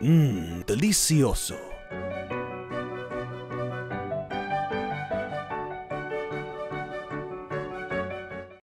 Mmm, delicioso.